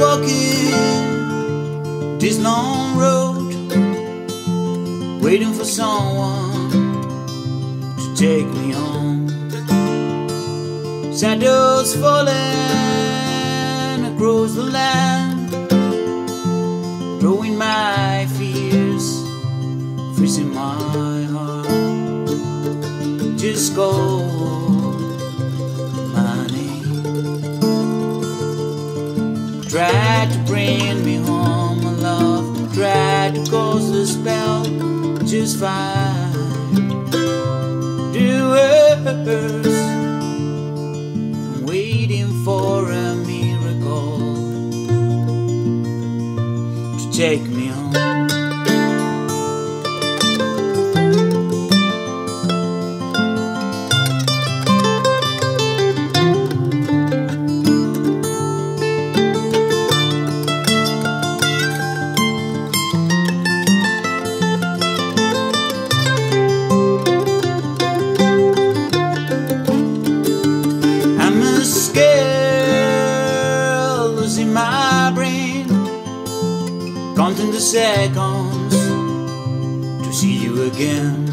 walking this long road, waiting for someone to take me home. Shadows falling across the land, throwing my fears, freezing my heart. Just go. Try to bring me home, my love. Try to cause the spell, just fine. Do worse. I'm waiting for a miracle to take me home. Counting the seconds to see you again.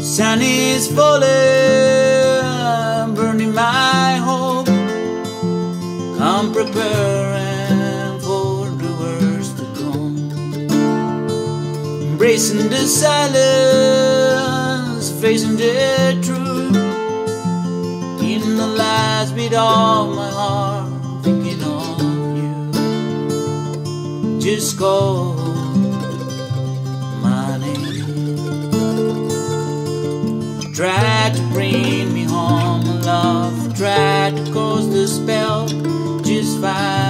Sun is falling, burning my hope. I'm preparing for the worst to come, embracing the silence, facing the truth. In the last beat of my heart, Just call my name. Try to bring me home, love. Try to cause the spell, just fine.